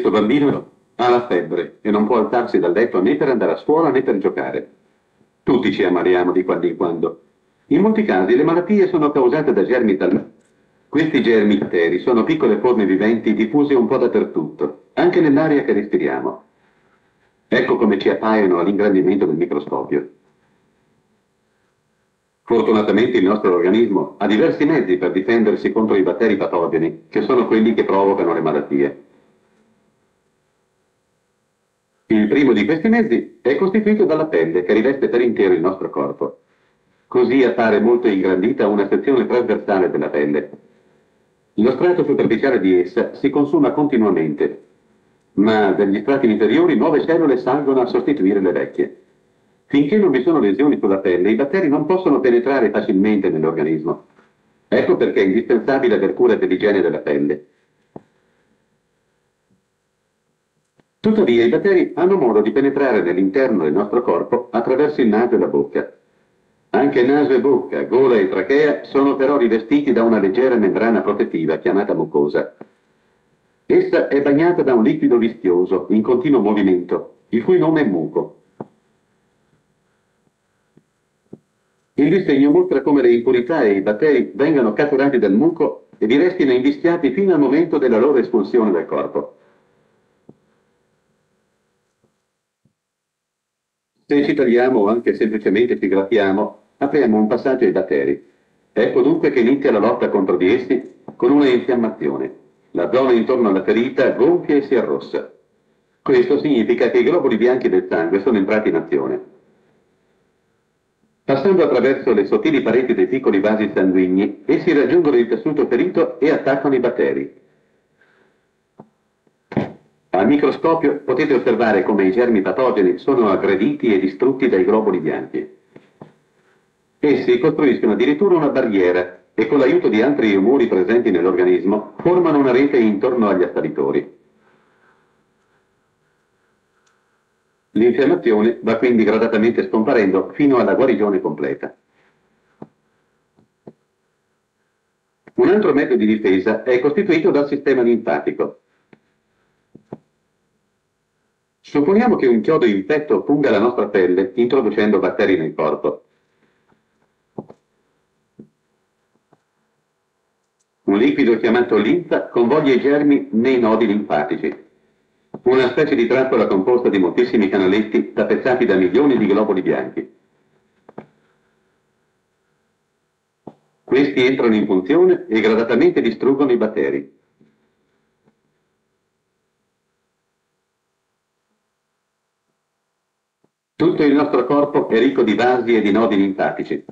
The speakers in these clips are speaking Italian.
Questo bambino ha la febbre e non può alzarsi dal letto né per andare a scuola né per giocare. Tutti ci ammaliamo di quando in quando. In molti casi le malattie sono causate da germi talmente questi germi batteri sono piccole forme viventi diffuse un po' dappertutto, anche nell'aria che respiriamo. Ecco come ci appaiono all'ingrandimento del microscopio. Fortunatamente il nostro organismo ha diversi mezzi per difendersi contro i batteri patogeni, che sono quelli che provocano le malattie. Il primo di questi mezzi è costituito dalla pelle che riveste per intero il nostro corpo. Così appare molto ingrandita una sezione trasversale della pelle, lo strato superficiale di essa si consuma continuamente, ma dagli strati inferiori nuove cellule salgono a sostituire le vecchie. Finché non vi sono lesioni sulla pelle, i batteri non possono penetrare facilmente nell'organismo. Ecco perché è indispensabile aver cura dell'igiene della pelle. Tuttavia i batteri hanno modo di penetrare nell'interno del nostro corpo attraverso il naso e la bocca. Anche naso e bocca, gola e trachea sono però rivestiti da una leggera membrana protettiva chiamata mucosa. Essa è bagnata da un liquido vischioso in continuo movimento, il cui nome è muco. Il disegno mostra come le impurità e i batteri vengano catturati dal muco e vi restino invischiati fino al momento della loro espulsione dal corpo. Se ci tagliamo o anche semplicemente ci grattiamo, apriamo un passaggio ai batteri. Ecco dunque che inizia la lotta contro di essi con una infiammazione. La zona intorno alla ferita gonfia e si arrossa. Questo significa che i globuli bianchi del sangue sono entrati in azione. Passando attraverso le sottili pareti dei piccoli vasi sanguigni, essi raggiungono il tessuto ferito e attaccano i batteri. Al microscopio potete osservare come i germi patogeni sono aggrediti e distrutti dai globuli bianchi. Essi costruiscono addirittura una barriera e con l'aiuto di altri umori presenti nell'organismo formano una rete intorno agli assalitori. L'infiammazione va quindi gradatamente scomparendo fino alla guarigione completa. Un altro metodo di difesa è costituito dal sistema linfatico, Supponiamo che un chiodo infetto punga la nostra pelle introducendo batteri nel corpo. Un liquido chiamato linfa convoglia i germi nei nodi linfatici, una specie di trappola composta di moltissimi canaletti tappezzati da milioni di globuli bianchi. Questi entrano in funzione e gradatamente distruggono i batteri. Tutto il nostro corpo è ricco di vasi e di nodi linfatici.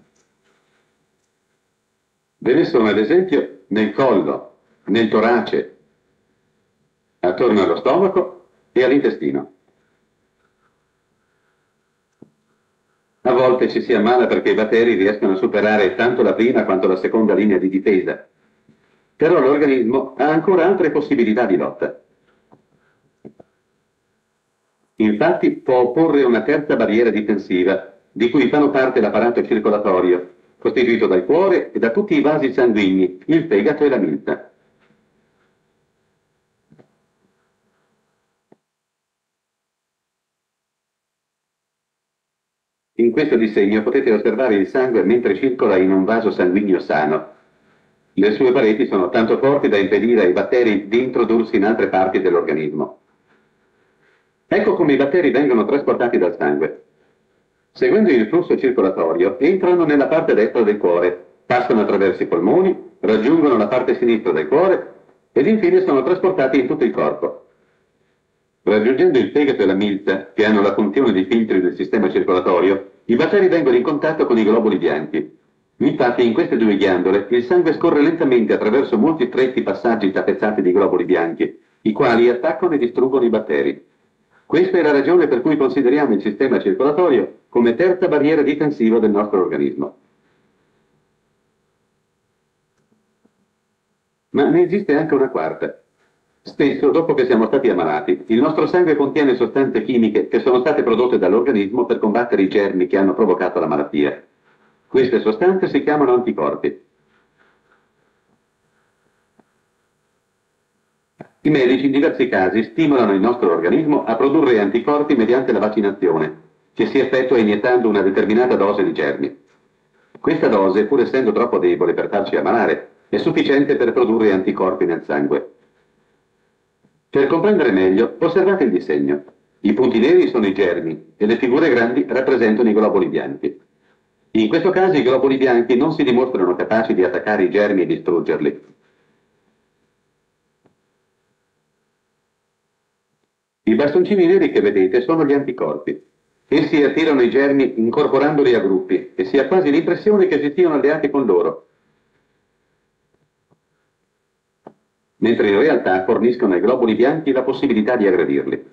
Ve ne sono ad esempio nel collo, nel torace, attorno allo stomaco e all'intestino. A volte ci si ammala perché i batteri riescono a superare tanto la prima quanto la seconda linea di difesa. Però l'organismo ha ancora altre possibilità di lotta. Infatti può opporre una terza barriera difensiva, di cui fanno parte l'apparato circolatorio, costituito dal cuore e da tutti i vasi sanguigni, il fegato e la milza. In questo disegno potete osservare il sangue mentre circola in un vaso sanguigno sano. Le sue pareti sono tanto forti da impedire ai batteri di introdursi in altre parti dell'organismo. Ecco come i batteri vengono trasportati dal sangue. Seguendo il flusso circolatorio, entrano nella parte destra del cuore, passano attraverso i polmoni, raggiungono la parte sinistra del cuore ed infine sono trasportati in tutto il corpo. Raggiungendo il fegato e la milza, che hanno la funzione di filtri del sistema circolatorio, i batteri vengono in contatto con i globuli bianchi. Infatti in queste due ghiandole il sangue scorre lentamente attraverso molti stretti passaggi tappezzati di globuli bianchi, i quali attaccano e distruggono i batteri. Questa è la ragione per cui consideriamo il sistema circolatorio come terza barriera difensiva del nostro organismo. Ma ne esiste anche una quarta. Spesso, dopo che siamo stati ammalati, il nostro sangue contiene sostanze chimiche che sono state prodotte dall'organismo per combattere i germi che hanno provocato la malattia. Queste sostanze si chiamano anticorpi. I medici in diversi casi stimolano il nostro organismo a produrre anticorpi mediante la vaccinazione, che si effettua iniettando una determinata dose di germi. Questa dose, pur essendo troppo debole per farci ammalare, è sufficiente per produrre anticorpi nel sangue. Per comprendere meglio, osservate il disegno. I punti neri sono i germi e le figure grandi rappresentano i globuli bianchi. In questo caso i globuli bianchi non si dimostrano capaci di attaccare i germi e distruggerli. I bastoncini neri che vedete sono gli anticorpi. Essi attirano i germi incorporandoli a gruppi e si ha quasi l'impressione che si siano alleati con loro, mentre in realtà forniscono ai globuli bianchi la possibilità di aggredirli.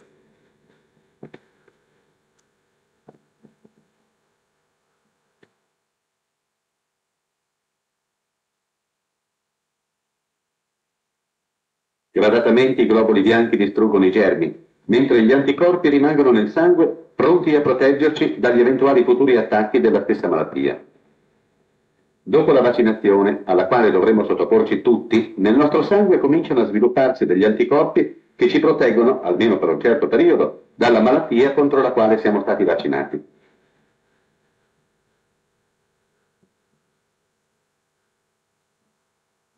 Gradatamente i globuli bianchi distruggono i germi, mentre gli anticorpi rimangono nel sangue pronti a proteggerci dagli eventuali futuri attacchi della stessa malattia. Dopo la vaccinazione, alla quale dovremo sottoporci tutti, nel nostro sangue cominciano a svilupparsi degli anticorpi che ci proteggono, almeno per un certo periodo, dalla malattia contro la quale siamo stati vaccinati.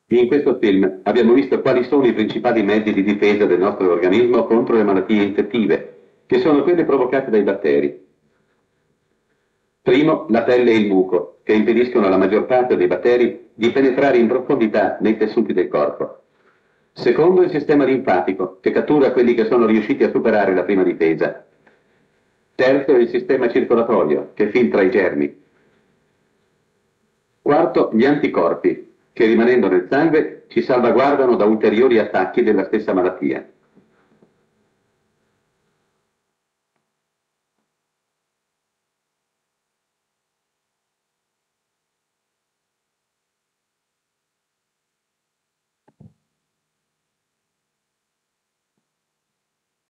In questo film abbiamo visto quali sono i principali mezzi di difesa del nostro organismo contro le malattie infettive, che sono quelle provocate dai batteri. Primo, la pelle e il muco, che impediscono alla maggior parte dei batteri di penetrare in profondità nei tessuti del corpo. Secondo, il sistema linfatico, che cattura quelli che sono riusciti a superare la prima difesa. Terzo, il sistema circolatorio, che filtra i germi. Quarto, gli anticorpi, che rimanendo nel sangue ci salvaguardano da ulteriori attacchi della stessa malattia.